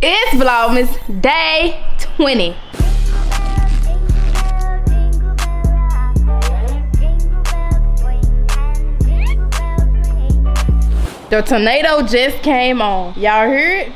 It's Vlogmas Day 20. The tornado just came on. Y'all hear it?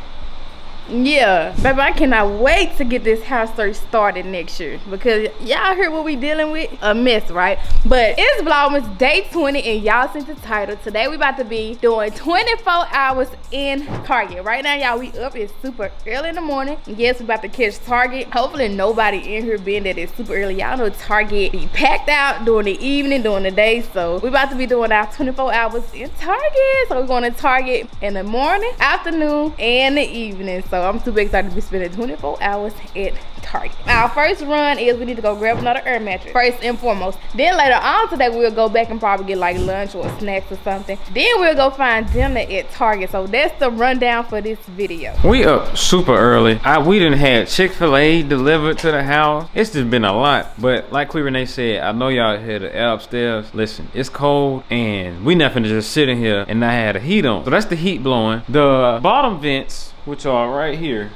Yeah, baby, I cannot wait to get this house search started next year because y'all heard what we dealing with? A mess, right? But it's Vlogmas day 20 and y'all seen the title. Today we about to be doing 24 hours in Target. Right now, y'all, we up. It's super early in the morning. Yes, we about to catch Target. Hopefully nobody in here being that it's super early. Y'all know Target be packed out during the evening, during the day. So we about to be doing our 24 hours in Target. So we're going to Target in the morning, afternoon, and the evening. So I'm super excited to be spending 24 hours at Target. Our first run is we need to go grab another air mattress, first and foremost. Then later on today, we'll go back and probably get like lunch or snacks or something. Then we'll go find dinner at Target. So that's the rundown for this video. We up super early. I, we didn't had Chick-fil-A delivered to the house. It's just been a lot. But like Qui Renea said, I know y'all the air upstairs. Listen, it's cold and we nothing to just sit in here and not have the heat on. So that's the heat blowing. The bottom vents, which y'all right here,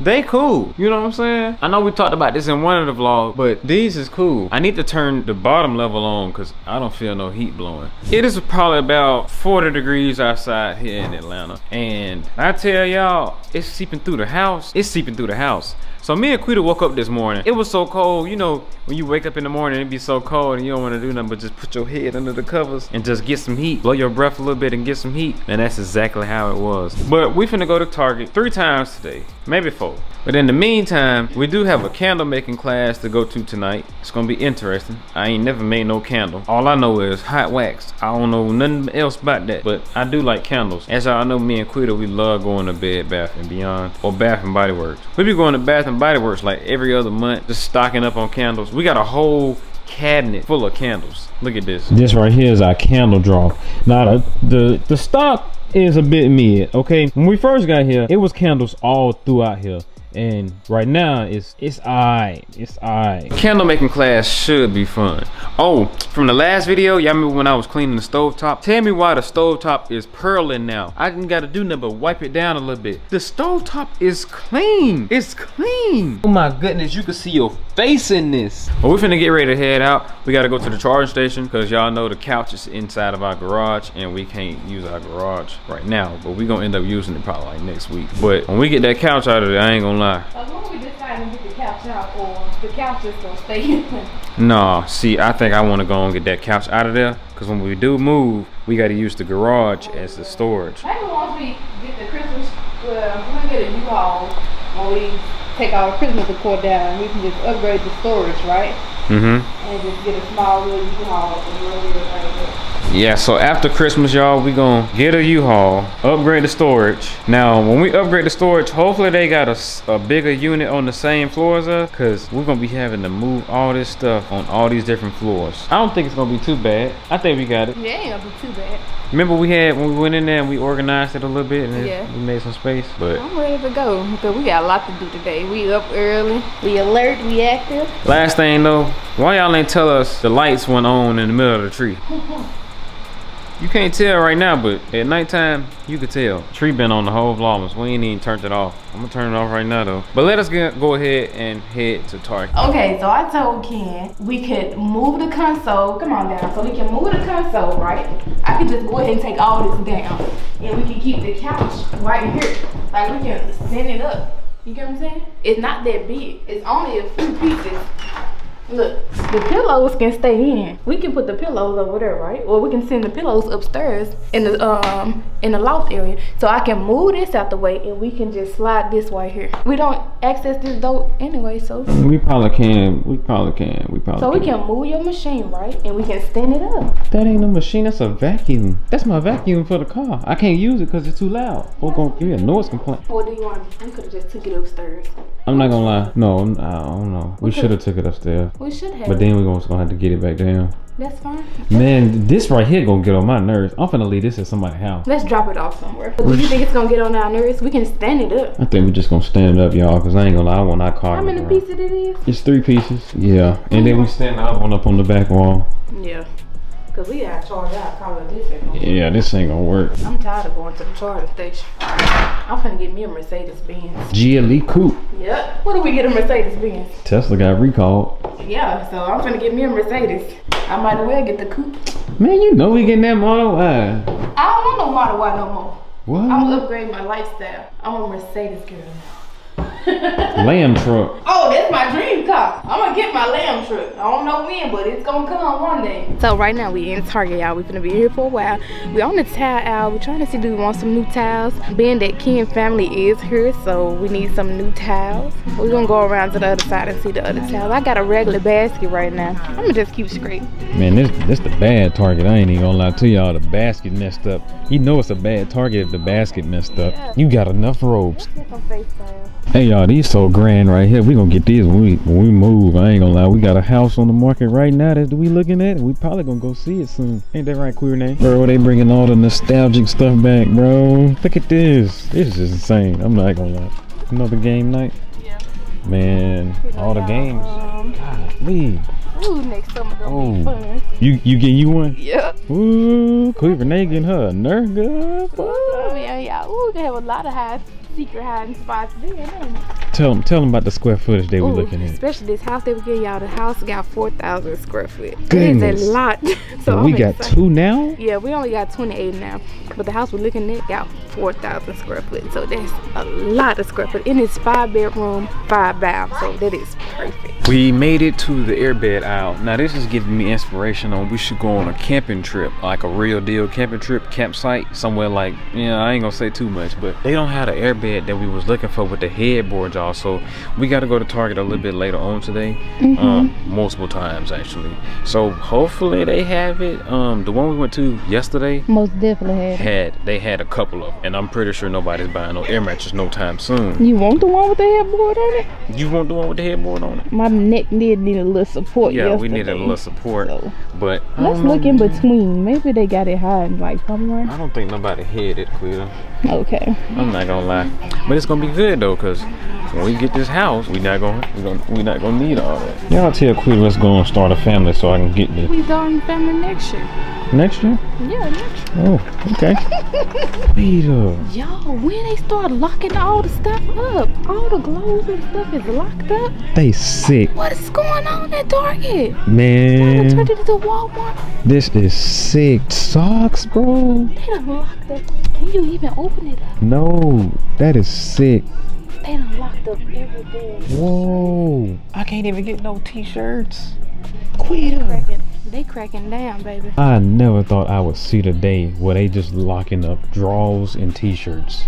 they cool. You know what I'm saying? I know we talked about this in one of the vlogs, but these is cool. I need to turn the bottom level on because I don't feel no heat blowing. It is probably about 40 degrees outside here in Atlanta. And I tell y'all, it's seeping through the house. It's seeping through the house. So me and Quita woke up this morning. It was so cold, you know, when you wake up in the morning, it be so cold and you don't want to do nothing but just put your head under the covers and just get some heat. Blow your breath a little bit and get some heat. And that's exactly how it was. But we finna go to Target three times today, maybe four. But in the meantime, we do have a candle making class to go to tonight. It's gonna be interesting. I ain't never made no candle. All I know is hot wax. I don't know nothing else about that, but I do like candles. As y'all know, me and Quita, we love going to Bed Bath and Beyond or Bath and Body Works. We be going to Bath and Body Works like every other month, just stocking up on candles. We got a whole cabinet full of candles. Look at this. This right here is our candle drawer. Now the the, the stock is a bit mid. Okay, when we first got here, it was candles all throughout here and right now it's it's I it's I candle making class should be fun. Oh from the last video y'all remember when I was cleaning the stove top tell me why the stove top is purling now. I didn't gotta do nothing but wipe it down a little bit. The stove top is clean. It's clean. Oh my goodness you can see your face in this. Well we're finna get ready to head out. We gotta go to the charging station because y'all know the couch is inside of our garage and we can't use our garage right now but we gonna end up using it probably like next week. But when we get that couch out of there I ain't gonna lie. As long as we decide to get the couch out or the couch is gonna stay in. no, see, I think I wanna go and get that couch out of there. Cause when we do move, we gotta use the garage as the storage. Maybe once we get the Christmas, well, we're get a U-Haul when we take our Christmas decor down. We can just upgrade the storage, right? Mm-hmm. And just get a small little U-Haul and roll it right yeah, so after Christmas, y'all, we gonna get a U-Haul, upgrade the storage. Now, when we upgrade the storage, hopefully they got a, a bigger unit on the same floor as us, cause we're gonna be having to move all this stuff on all these different floors. I don't think it's gonna be too bad. I think we got it. Yeah, it ain't gonna be too bad. Remember we had, when we went in there and we organized it a little bit and yeah. we made some space, but. I'm ready to go, because we got a lot to do today. We up early, we alert, we active. Last thing though, why y'all ain't tell us the lights went on in the middle of the tree? You can't tell right now, but at nighttime, you could tell. Tree been on the whole vlogmas. We ain't even turned it off. I'm gonna turn it off right now though. But let us get, go ahead and head to Target. Okay, so I told Ken we could move the console. Come on down. So we can move the console, right? I could just go ahead and take all this down. And we can keep the couch right here. Like we can send it up. You get what I'm saying? It's not that big. It's only a few pieces. Look, the pillows can stay in. We can put the pillows over there, right? Or we can send the pillows upstairs in the um in the loft area. So I can move this out the way and we can just slide this right here. We don't access this door anyway, so we probably can. We probably can. We probably So we can move your machine, right? And we can stand it up. That ain't no machine, that's a vacuum. That's my vacuum for the car. I can't use it because it's too loud. We're gonna give me a noise complaint. What do you want? We could have just took it upstairs. I'm not gonna lie. No, I don't know. We should have took it upstairs. We should have. But then we're gonna have to get it back down. That's fine. Man, this right here gonna get on my nerves. I'm finna leave this at somebody's house. Let's drop it off somewhere. Do you think it's gonna get on our nerves? We can stand it up. I think we're just gonna stand it up, y'all, because I ain't gonna lie, I want our car. How many pieces it is? It's three pieces. Yeah. And then we stand the other one up on the back wall. Yeah. Cause we gotta charge out. Call this ain't gonna Yeah, this ain't gonna work. I'm tired of going to the charging station. I'm finna get me a Mercedes Benz. GLE coupe. Yep. What do we get a Mercedes Benz? Tesla got recalled. Yeah, so I'm finna get me a Mercedes. I might as well get the coupe. Man, you know we getting that Model Y. I don't want no Model Y no more. What? I'm gonna upgrade my lifestyle. I'm a Mercedes girl now. Lamb truck. Oh, that's my dream car. I'm gonna get my lamb truck. I don't know when, but it's gonna come one day. So right now we in Target, y'all. We finna be here for a while. We on the tile aisle. We trying to see do we want some new tiles. Being that Ken family is here, so we need some new tiles. We're gonna go around to the other side and see the other tiles. I got a regular basket right now. I'm gonna just keep straight. Man, this this the bad target. I ain't even gonna lie to y'all. The basket messed up. You know it's a bad target if the basket messed up. You got enough robes. Get some face tiles. Hey y'all, these so grand right here. We gonna get these when we when we move. I ain't gonna lie. We got a house on the market right now that we looking at. and We probably gonna go see it soon. Ain't that right, queer name? Bro, they bringing all the nostalgic stuff back, bro. Look at this. This is insane. I'm not gonna lie. Another game night. Yeah. Man, all the games. Um, Golly. ooh, next summer gonna Oh. be fun. You you get you one? Yeah. Ooh, Qui Renea getting her a Nerf gun. Ooh, yeah, yeah. Ooh, they have a lot of high secret hiding spots there. Ain't it? Tell them tell them about the square footage they were looking at. Especially this house they were getting y'all. The house got 4,000 square foot. Goodness. It's a lot. so we I'm got excited. two now. Yeah, we only got 28 now. But the house we're looking at got 4,000 square foot. So that's a lot of square foot. And it's five bedroom, five bath. So that is perfect. We made it to the airbed aisle. Now this is giving me inspiration on we should go on a camping trip, like a real deal camping trip, campsite, somewhere like, yeah, I ain't gonna say too much, but they don't have the airbed that we was looking for with the headboard, y'all. So we gotta go to Target a little bit later on today, um, multiple times actually. So hopefully they have it. Um, the one we went to yesterday Most definitely had had they had a couple of, and I'm pretty sure nobody's buying no air mattress no time soon. You want the one with the headboard on it? You want the one with the headboard on it? My neck did need a little support Yeah, we needed a little support, So but let's know. look in between. Maybe they got it hiding like somewhere. I don't think nobody hid it, Quita. Okay. I'm not gonna lie, but it's gonna be good though, cause when we get this house, we not gonna we gonna we not gonna need all that. Y'all tell Quita let's go and start a family so I can get this We starting family next year. next year. Yeah, next year. Oh, okay. Quita. Y'all, when they start locking all the stuff up, all the globes and stuff is locked up. They sick, What is going on at Target? They man. done turned it into Walmart. This is sick. Socks, bro. They done locked up. Can you even open it up? No, that is sick. They done locked up everything. Whoa. I can't even get no t-shirts. Quita. Cracking, they cracking down, baby. I never thought I would see the day where they just locking up drawers and t-shirts.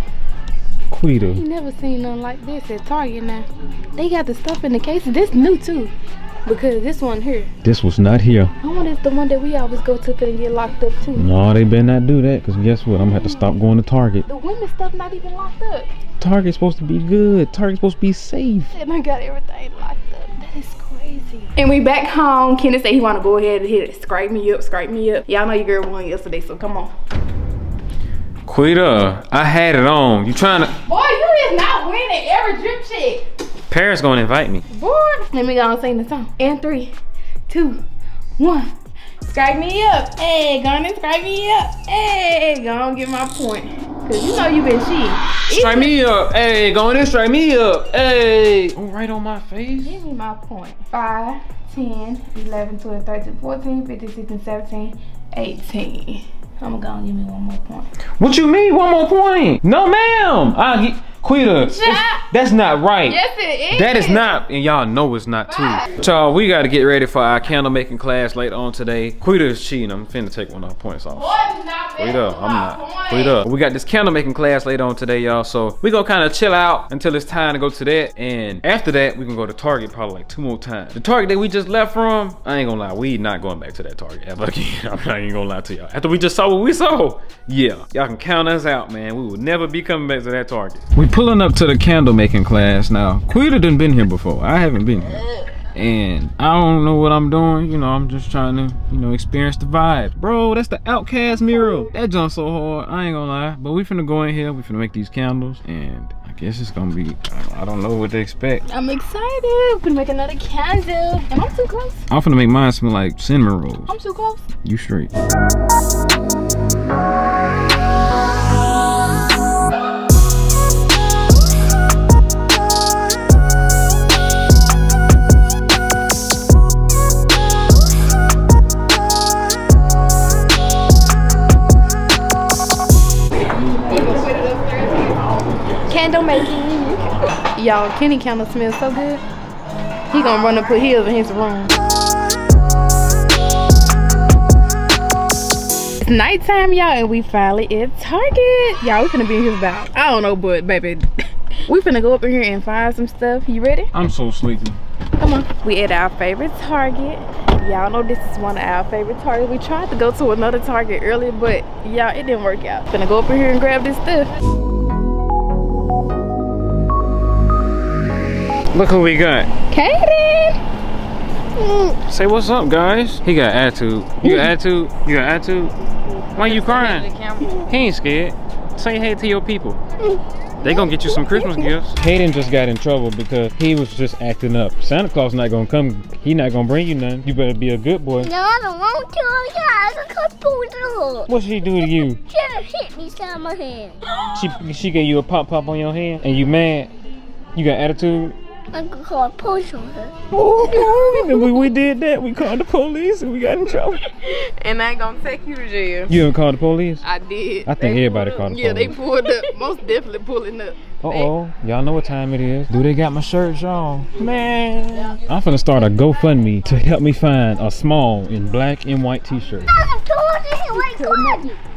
Quita. You never seen nothing like this at Target now. They got the stuff in the cases. This new too. Because this one here, This was not here. I wonder if the one that we always go to and get locked up too. No, they better not do that. Cause guess what? I'm gonna have to stop going to Target. The women's stuff not even locked up. Target's supposed to be good. Target's supposed to be safe. And I got everything locked up. That is crazy. And we back home. Kenneth said he want to go ahead and hit it. Scrape me up, scrape me up. Y'all know your girl won yesterday, so come on. Quita, I had it on. You trying to? Boy, you is not winning every drip check. Paris gonna invite me. Boy, let me go and sing the song. And three, two, one. Scrape me up. Hey, gonna scrape me up. Hey, gonna get my point. Cause you know you been cheating. Strike me up, hey, going in, strike me up, hey. Oh, right on my face. Give me my point. 5, 10, 11, 12, 13, 14, 15, 16, 17, 18. I'm gonna go and give me one more point. What you mean? One more point? No, ma'am. I get Quita. That's not right. Yes, it is. That is not, and y'all know it's not too. Y'all, we got to get ready for our candle making class later on today. Quita is cheating. I'm finna take one of her points off. Boy, not Wait up, I'm not. Wait up. We got this candle making class later on today, y'all. So we gonna kind of chill out until it's time to go to that. And after that, we can go to Target probably like two more times. The Target that we just left from, I ain't gonna lie, we not going back to that Target ever again. I'm not even gonna lie to y'all. After we just saw what we saw, yeah, y'all can count us out, man. We will never be coming back to that Target. We pulling up to the candle making class now. Quita done been here before. I haven't been here and I don't know what I'm doing. You know, I'm just trying to, you know, experience the vibe. Bro, that's the OutKast mural. That jump's so hard. I ain't gonna lie. But we finna go in here. We finna make these candles, and I guess it's gonna be. I don't know what to expect. I'm excited. We're gonna make another candle. Am I too close? I'm finna make mine smell like cinnamon rolls. I'm too close. You straight. Y'all, Kenny candle smells so good. He gonna run and put heels in his room. It's nighttime, y'all, and we finally at Target. Y'all, we finna be in here about, I don't know, but baby, we finna go up in here and find some stuff. You ready? I'm so sleepy. Come on. We at our favorite Target. Y'all know this is one of our favorite Targets. We tried to go to another Target earlier, but y'all, it didn't work out. Finna go up in here and grab this stuff. Look who we got. Kaden! Say what's up, guys. He got attitude. You got attitude? You got attitude? Why you crying? He ain't scared. Say hey to your people. They gonna get you some Christmas gifts. Hayden just got in trouble because he was just acting up. Santa Claus not gonna come. He not gonna bring you none. You better be a good boy. No, I don't want to. Yeah, I can put it What she do to you? She hit me side my hand. She she gave you a pop pop on your hand and you mad? You got attitude? I could call a push on her. Remember we did that? We called the police and we got in trouble. And I ain't gonna take you to jail. You didn't call the police? I did. I think They everybody pulled called up. the Yeah, they pulled up. Most definitely pulling up. Uh oh, y'all know what time it is. Do they got my shirt, y'all? Man, I'm finna start a GoFundMe to help me find a small in black and white t-shirt.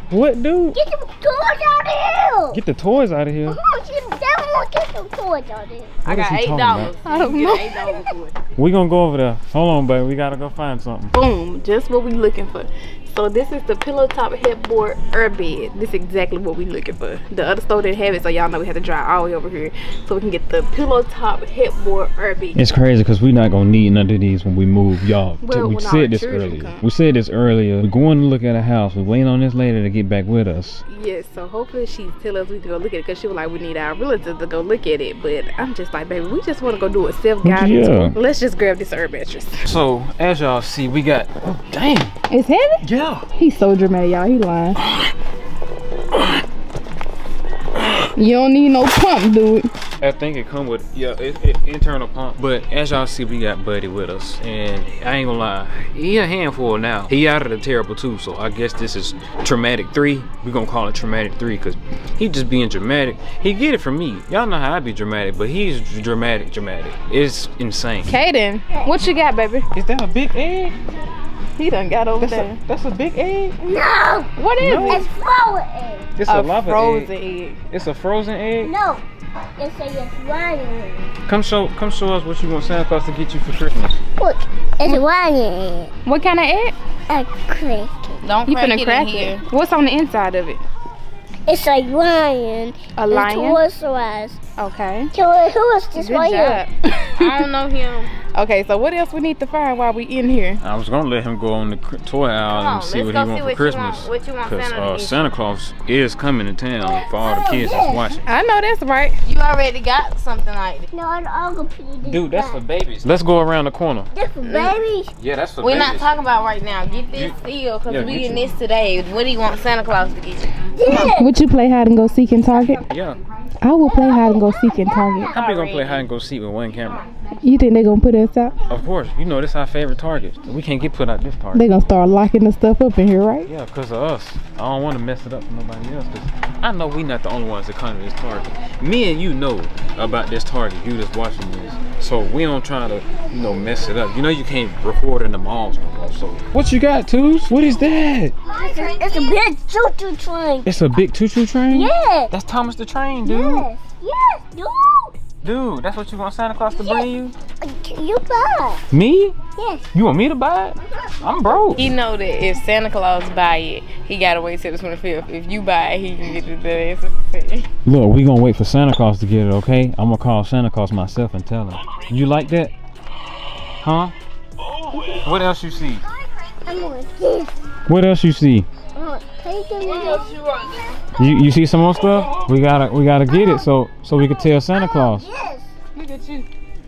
Got some toys in here. Wait, come on. What, dude? Get some toys out of here. Get the toys out of here. Come on, you definitely get some toys out of here. What is he talking about? I don't know. We gonna go over there. Hold on, baby. We gotta go find something. Boom, just what we looking for. So this is the pillow top headboard air bed. This is exactly what we're looking for. The other store didn't have it, so y'all know we had to drive all the way over here so we can get the pillow top headboard air bed. It's crazy because we're not gonna need none of these when we move, y'all. Well, we when our said this earlier. come. We said this earlier. We're going to look at a house. We're waiting on this lady to get back with us. Yes, so hopefully she tell us we can go look at it because she was like we need our relative to go look at it. But I'm just like, baby, we just want to go do a self guided Yeah. tour. Let's just grab this herb mattress. So as y'all see, we got. Oh dang. It's heavy. Yeah. He's so dramatic, y'all. He lying. You don't need no pump, dude. I think it come with yeah, it, it, internal pump. But as y'all see, we got Buddy with us, and I ain't gonna lie, he a handful now. He out of the terrible too, so I guess this is traumatic three. We gonna call it traumatic three, cause he just being dramatic. He get it from me. Y'all know how I be dramatic, but he's dramatic, dramatic. It's insane. Kaden, what you got, baby? Is that a big egg? He done got over That's there. a, that's a big egg? No, What is No. it? it's frozen. It's A, a, lava frozen egg. egg. It's a frozen egg? No, it's a it's raining. Come show come show us what you want Santa Claus to get you for Christmas. Look, it's a raining. What kind of egg? A cricket. Don't You crack finna it crack in here. it. What's on the inside of it? It's a lion. A lion? Toys R Us. Okay. So who is this Good right here? job. I don't know him. okay, so what else we need to find while we in here? I was gonna let him go on the toy aisle on, and see what he wants for what you Christmas. want- what you want Cause Santa uh, get. Santa Claus is coming to town for all the kids that's watching. I know that's right. You already got something like that. No, I'll go put this Dude, that's back. for babies. Let's go around the corner. That's for babies. Yeah, that's for We're not talking about right now. Get this You- seal because yeah, we get in you- this today. What do you want Santa Claus to get you? Yeah. Would you play hide and go seek in Target? Yeah. I will play hide and go seek in Target. How we gonna play hide and go seek with one camera? You think they're gonna put us out? Of course, you know this is our favorite target. We can't get put out this target. They're gonna start locking the stuff up in here, right? Yeah, because of us. I don't want to mess it up for nobody else. Cause I know we're not the only ones that come to this target. Me and you know about this target. You just watching this, so we don't try to, you know, mess it up. You know you can't record in the malls no more. So What you got, Toos? What is that? It's a, it's a big choo-choo train. It's a big choo-choo train? Yeah. that's Thomas the Train, dude. Yes. Yes, dude. Dude, that's what you want Santa Claus to bring you? You buy. Me? Yes. You want me to buy it? I'm broke. He know that if Santa Claus buy it, he gotta wait till the 25th. If you buy it, he can get it the day. Look, we gonna wait for Santa Claus to get it, okay? I'm gonna call Santa Claus myself and tell him. You like that? Huh? What else you see? I'm going this. What else you see? I'm want. Can you give me this? You you see some more stuff? We gotta we gotta get it so so we can tell Santa Claus. Yes. Look at you.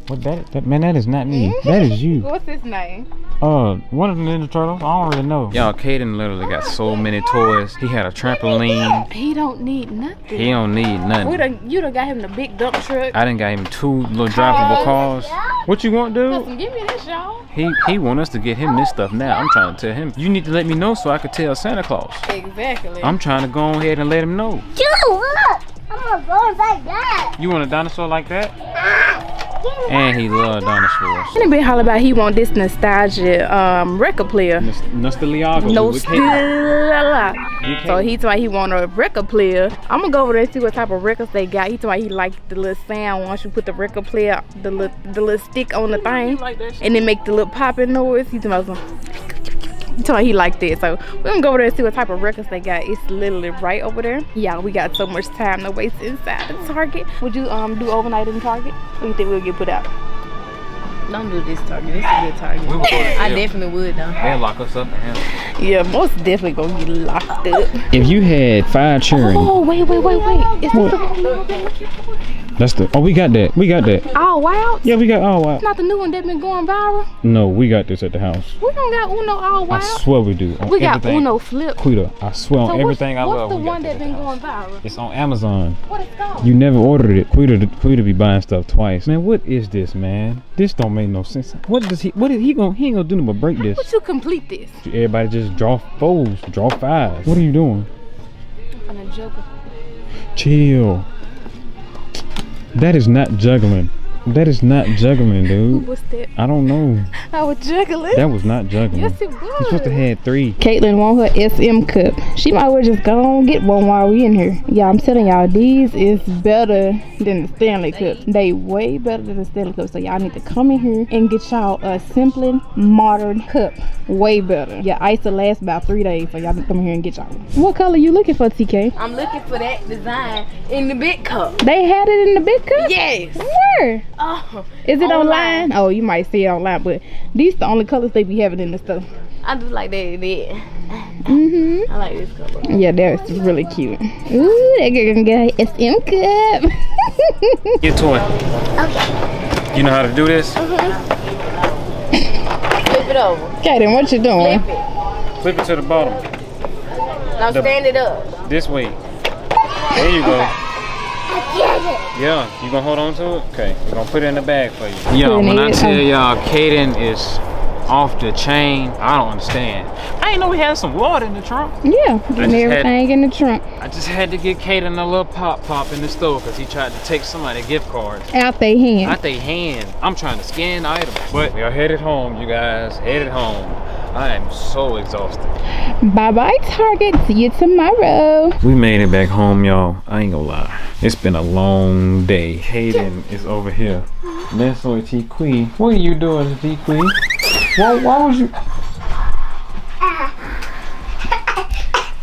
What that, that man? That is not me. That is you. What's his name? Uh, one of the Ninja Turtles. I don't really know. Y'all, Caden literally got so many toys. He had a trampoline. He don't need nothing. He don't need We nothing. done, you done got him the big dump truck. I done got him two little drivable cars. What you want, dude? Listen, give me this, y'all. He he want us to get him this stuff now. I'm trying to tell him. You need to let me know so I can tell Santa Claus. Exactly. I'm trying to go ahead and let him know. Dude, look. I'm gonna go like that. You want a dinosaur like that? Ah, give me And he loved dinosaurs. And he been holler about he want this nostalgia um record player. Nostalgiago. No with Caden. still. So he told me he want a record player. I'm gonna go over there and see what type of records they got. He told me he like the little sound once you put the record player, the little the little stick on the thing, and then make the little popping noise. He told me told me he liked it. So we're gonna go over there and see what type of records they got. It's literally right over there. Yeah, we got so much time to waste inside the Target. Would you um do overnight in Target? What do you think we'll get put out? Don't do this target. This is a good target. We go I definitely would though. They'll lock us up in here. Yeah, most definitely gonna get locked up. If you had five children, Oh wait, wait, wait, wait! Is this the one we've been looking for? that's the. Oh, we got that. We got that. Oh wow! Yeah, we got all wild. Not the new one that been going viral. No, we got this at the house. We don't got Uno all wild. I wild. swear we do. On We got everything. Uno flip. Quita, I swear on So what's- everything I what's love. the we got one that been going viral? It's on Amazon. What is called? You never ordered it. Quita, Quita be buying stuff twice. Man, what is this, man? This don't make no sense. What does he? What is he gonna? He ain't gonna do nothing but break this. Would you complete this? Everybody just draw fours, draw fives. What are you doing? I'm a joker. Chill. That is not juggling. That is not juggling, dude. What's that? I don't know. I was juggling. That was not juggling. yes, it You're supposed to was. have three. Caitlin want her SM cup. She might well just go and get one while we in here. Yeah, I'm telling y'all, these is better than the Stanley Cup. They way better than the Stanley Cup. So y'all need to come in here and get y'all a Simple Modern cup. Way better. Yeah, ice will last about three days. So y'all to come in here and get y'all. one. What color you looking for, TK? I'm looking for that design in the big cup. They had it in the big cup? Yes. Where? Oh, Is it online? Online. Oh, you might see it online, but these the only colors they be having in the store. I just like that. that. Mm-hmm. I like this color. Yeah, that's really cute. Ooh, that girl gonna get a SM cup. Get to it. Okay. You know how to do this? Flip it over. Kaden, what you doing? Flip it. Flip it to the bottom. Now The- stand it up. This way. There you go. I get it. Yeah, you gonna hold on to it? Okay, we're gonna put it in the bag for you. Yeah, Putting when I it tell y'all Caden is off the chain, I don't understand. I ain't know we had some water in the trunk. Yeah, just getting had- everything in the trunk. I just had to get Caden a little pop pop in the store because he tried to take somebody gift cards Out they hand. out they hand. I'm trying to scan the items. But we are headed home, you guys. Headed home. I am so exhausted. Bye bye, Target. See you tomorrow. We made it back home, y'all. I ain't gonna lie. It's been a long day. Hayden is over here. Nestle T Queen. What are you doing, T Queen? Why, why was you?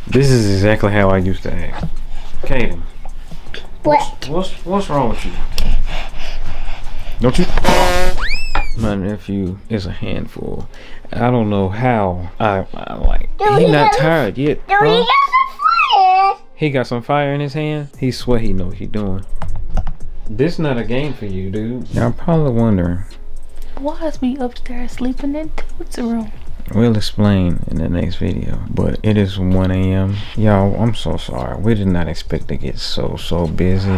This is exactly how I used to act. Caden, What? what's what's wrong with you? Don't you? My nephew is a handful. I don't know how. I, I like. Dude, He he not got- tired yet. Do we huh? got the fire? He got some fire in his hand. He swear he know what he doing. This not a game for you, dude. Y'all probably wondering. Why is we upstairs sleeping in Toots' room? We'll explain in the next video. But it is 1 a.m. Y'all, I'm so sorry. We did not expect to get so, so busy.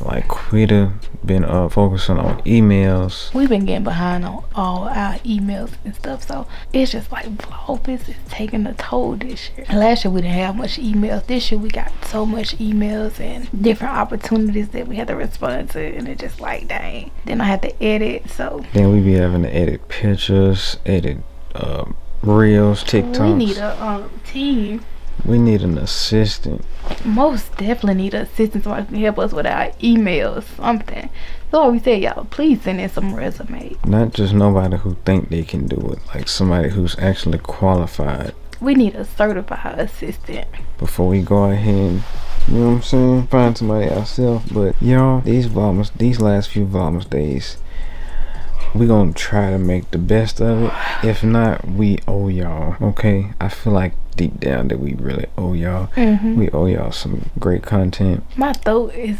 Like, we'd have been uh, focusing on emails. We've been getting behind on all our emails and stuff, so it's just like Vlogmas is taking a toll this year. Last year we didn't have much emails. This year we got so much emails and different opportunities that we had to respond to, and it's just like dang. Then I had to edit, so Then we be having to edit pictures, edit uh, reels, TikToks. we need a um, team. we need an assistant. Most definitely need an assistant so can help us with our emails, something. So we say y'all please send in some resumes. Not just nobody who think they can do it. Like somebody who's actually qualified. We need a certified assistant. before we go ahead and you know what I'm saying find somebody ourselves but y'all these vloggers these last few vloggers days we gonna try to make the best of it. If not, we owe y'all. Okay, I feel like deep down that we really owe y'all. Mm-hmm. We owe y'all some great content. My throat is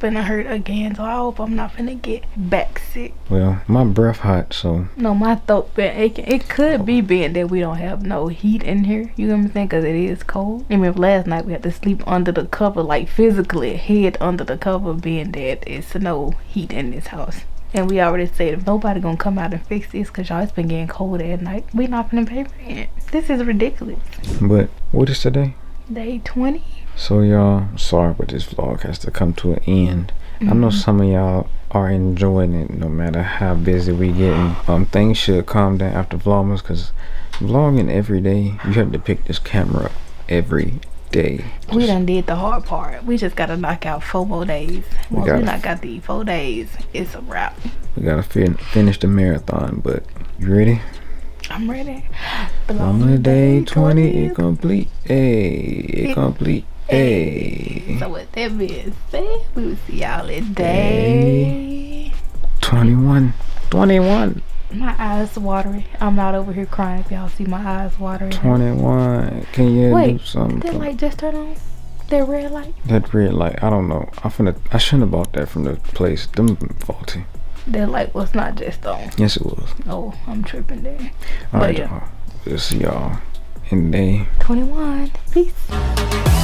finna hurt again, so I hope I'm not finna get back sick. Well, my breath hot, so No, my throat been aching. It could be being that we don't have no heat in here. You know what I'm saying? Because it is cold. I remember last night we had to sleep under the cover, like physically head under the cover, being that it's no heat in this house. And we already said if nobody gonna come out and fix this, cause y'all it's been getting cold at night, we not gonna pay rent. This is ridiculous. but what is today? Day 20. So y'all, sorry but this vlog has to come to an end. I know some of y'all are enjoying it no matter how busy we getting. Um things should calm down after vlogmas cause vlogging every day, you have to pick this camera up every day. We done did the hard part. We just gotta knock out four more days. Once we gotta- knock out the four days, it's a wrap. We gotta fin- finish the marathon, but you ready? I'm ready. On the day 20, it complete. Hey, it complete. Hey. So with that being said, we will see y'all in day. 21. 21. My eyes watering. I'm not over here crying if y'all see my eyes watering. 21. Can you do Wait, something? that light just turned on? That red light? That red light, I don't know. I finna, I shouldn't have bought that from the place. Them faulty. That light was not just on. Yes, it was. Oh, I'm tripping there. All But right, yeah. y'all. We'll see y'all in day 21. Peace.